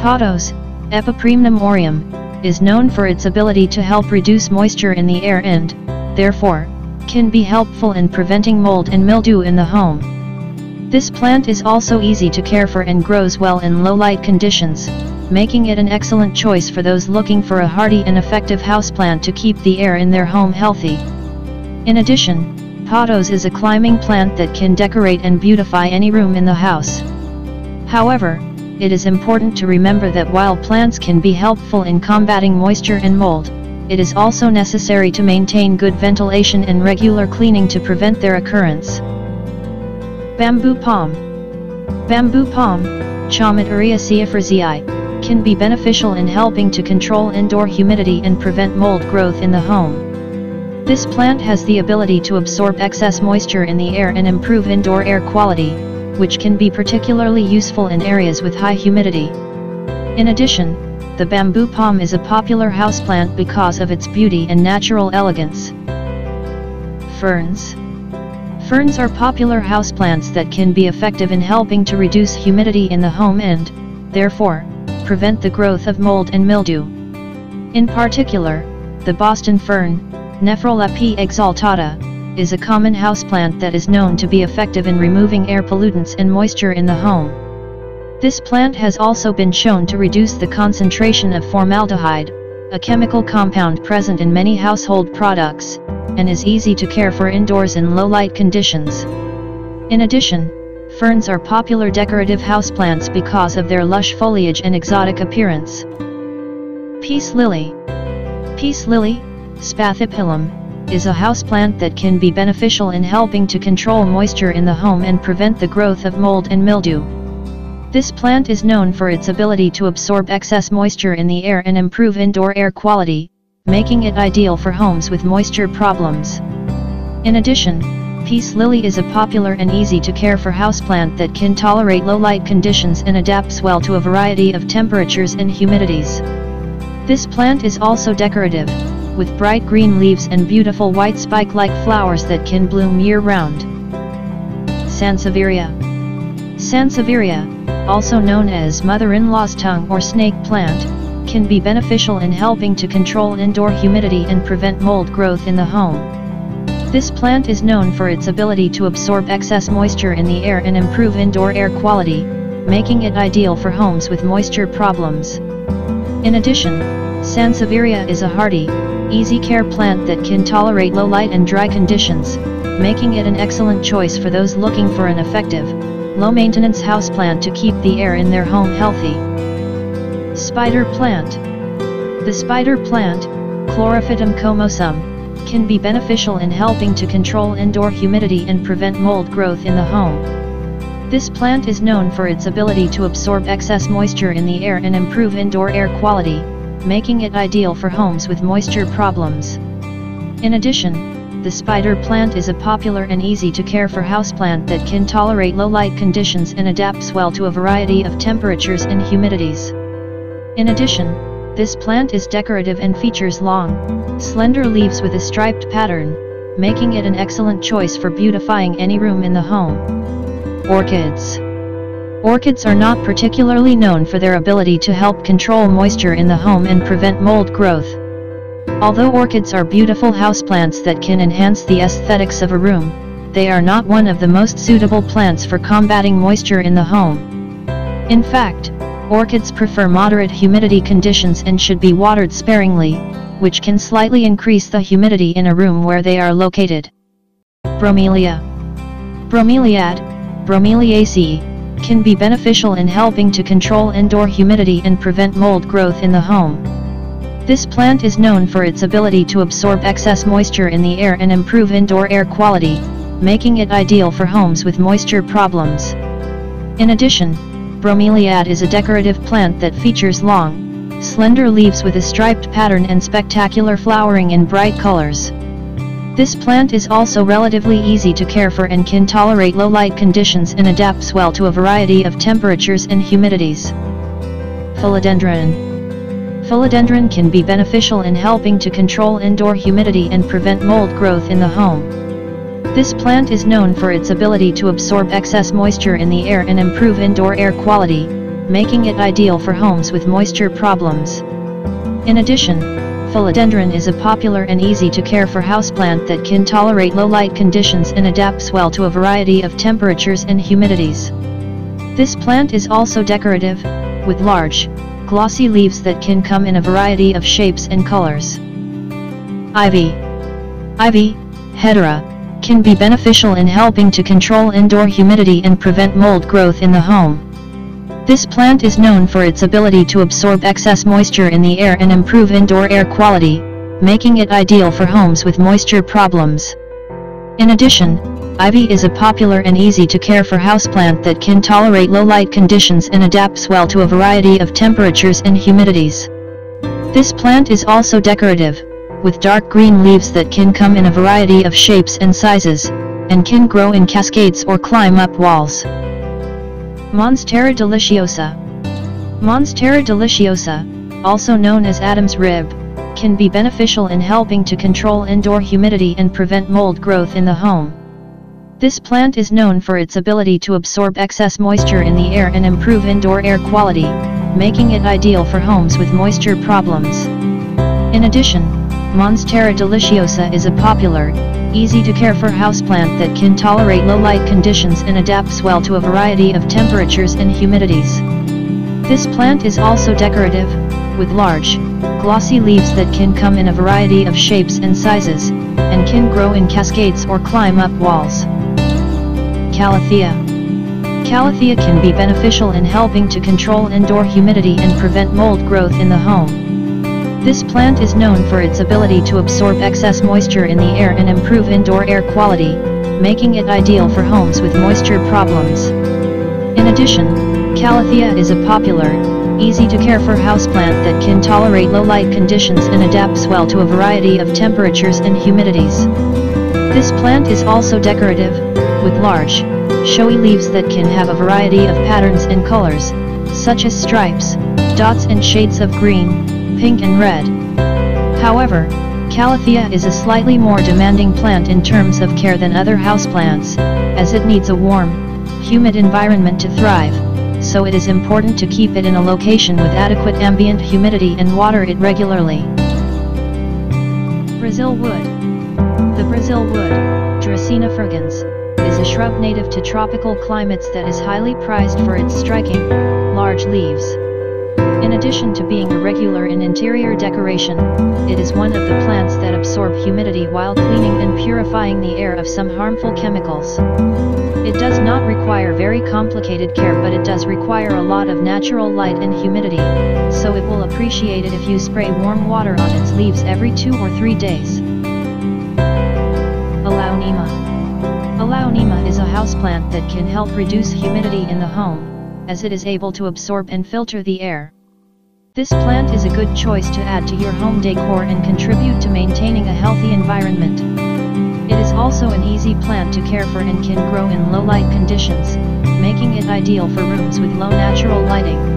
Pothos, Epipremnum aureum, is known for its ability to help reduce moisture in the air and, therefore, can be helpful in preventing mold and mildew in the home. This plant is also easy to care for and grows well in low light conditions, making it an excellent choice for those looking for a hardy and effective houseplant to keep the air in their home healthy. In addition, pothos is a climbing plant that can decorate and beautify any room in the house. However, it is important to remember that while plants can be helpful in combating moisture and mold, it is also necessary to maintain good ventilation and regular cleaning to prevent their occurrence. Bamboo Palm Bamboo palm, Chamaedorea seifrizii, can be beneficial in helping to control indoor humidity and prevent mold growth in the home. This plant has the ability to absorb excess moisture in the air and improve indoor air quality, which can be particularly useful in areas with high humidity. In addition, the bamboo palm is a popular houseplant because of its beauty and natural elegance. Ferns Ferns are popular houseplants that can be effective in helping to reduce humidity in the home and, therefore, prevent the growth of mold and mildew. In particular, the Boston fern, Nephrolepis exaltata, is a common houseplant that is known to be effective in removing air pollutants and moisture in the home. This plant has also been shown to reduce the concentration of formaldehyde, a chemical compound present in many household products, and is easy to care for indoors in low light conditions. In addition, Ferns are popular decorative houseplants because of their lush foliage and exotic appearance. Peace Lily Peace Lily, Spathiphyllum, is a houseplant that can be beneficial in helping to control moisture in the home and prevent the growth of mold and mildew. This plant is known for its ability to absorb excess moisture in the air and improve indoor air quality, making it ideal for homes with moisture problems. In addition, Peace lily is a popular and easy to care for houseplant that can tolerate low light conditions and adapts well to a variety of temperatures and humidities. This plant is also decorative, with bright green leaves and beautiful white spike-like flowers that can bloom year-round. Sansevieria Sansevieria, also known as mother-in-law's tongue or snake plant, can be beneficial in helping to control indoor humidity and prevent mold growth in the home. This plant is known for its ability to absorb excess moisture in the air and improve indoor air quality, making it ideal for homes with moisture problems. In addition, Sansevieria is a hardy, easy care plant that can tolerate low light and dry conditions, making it an excellent choice for those looking for an effective, low-maintenance houseplant to keep the air in their home healthy. Spider Plant The spider plant, Chlorophytum comosum, can be beneficial in helping to control indoor humidity and prevent mold growth in the home. This plant is known for its ability to absorb excess moisture in the air and improve indoor air quality, making it ideal for homes with moisture problems. In addition, the spider plant is a popular and easy to care for houseplant that can tolerate low light conditions and adapts well to a variety of temperatures and humidities. In addition, this plant is decorative and features long, slender leaves with a striped pattern, making it an excellent choice for beautifying any room in the home. Orchids Orchids are not particularly known for their ability to help control moisture in the home and prevent mold growth. Although orchids are beautiful houseplants that can enhance the aesthetics of a room, they are not one of the most suitable plants for combating moisture in the home. In fact, Orchids prefer moderate humidity conditions and should be watered sparingly, which can slightly increase the humidity in a room where they are located. Bromelia Bromeliad, Bromeliaceae, can be beneficial in helping to control indoor humidity and prevent mold growth in the home. This plant is known for its ability to absorb excess moisture in the air and improve indoor air quality, making it ideal for homes with moisture problems. In addition, bromeliad is a decorative plant that features long, slender leaves with a striped pattern and spectacular flowering in bright colors. This plant is also relatively easy to care for and can tolerate low light conditions and adapts well to a variety of temperatures and humidities. Philodendron Philodendron can be beneficial in helping to control indoor humidity and prevent mold growth in the home. This plant is known for its ability to absorb excess moisture in the air and improve indoor air quality, making it ideal for homes with moisture problems. In addition, philodendron is a popular and easy to care for houseplant that can tolerate low light conditions and adapts well to a variety of temperatures and humidities. This plant is also decorative, with large, glossy leaves that can come in a variety of shapes and colors. Ivy Ivy, hedera, can be beneficial in helping to control indoor humidity and prevent mold growth in the home. This plant is known for its ability to absorb excess moisture in the air and improve indoor air quality, making it ideal for homes with moisture problems. In addition, ivy is a popular and easy to care for houseplant that can tolerate low light conditions and adapts well to a variety of temperatures and humidities. This plant is also decorative, with dark green leaves that can come in a variety of shapes and sizes, and can grow in cascades or climb up walls. Monstera deliciosa Monstera deliciosa, also known as Adam's rib, can be beneficial in helping to control indoor humidity and prevent mold growth in the home. This plant is known for its ability to absorb excess moisture in the air and improve indoor air quality, making it ideal for homes with moisture problems. In addition, Monstera deliciosa is a popular, easy-to-care-for houseplant that can tolerate low-light conditions and adapts well to a variety of temperatures and humidities. This plant is also decorative, with large, glossy leaves that can come in a variety of shapes and sizes, and can grow in cascades or climb up walls. Calathea Calathea can be beneficial in helping to control indoor humidity and prevent mold growth in the home. This plant is known for its ability to absorb excess moisture in the air and improve indoor air quality, making it ideal for homes with moisture problems. In addition, Calathea is a popular, easy-to-care-for houseplant that can tolerate low-light conditions and adapts well to a variety of temperatures and humidities. This plant is also decorative, with large, showy leaves that can have a variety of patterns and colors, such as stripes, dots and shades of green, pink and red. However, Calathea is a slightly more demanding plant in terms of care than other houseplants, as it needs a warm, humid environment to thrive, so it is important to keep it in a location with adequate ambient humidity and water it regularly. Brazil wood The Brazil wood, Dracaena fragrans, is a shrub native to tropical climates that is highly prized for its striking, large leaves. In addition to being a regular in interior decoration, it is one of the plants that absorb humidity while cleaning and purifying the air of some harmful chemicals. It does not require very complicated care but it does require a lot of natural light and humidity, so it will appreciate it if you spray warm water on its leaves every two or three days. Alaunima Alaunima is a houseplant that can help reduce humidity in the home, as it is able to absorb and filter the air. This plant is a good choice to add to your home decor and contribute to maintaining a healthy environment. It is also an easy plant to care for and can grow in low light conditions, making it ideal for rooms with low natural lighting.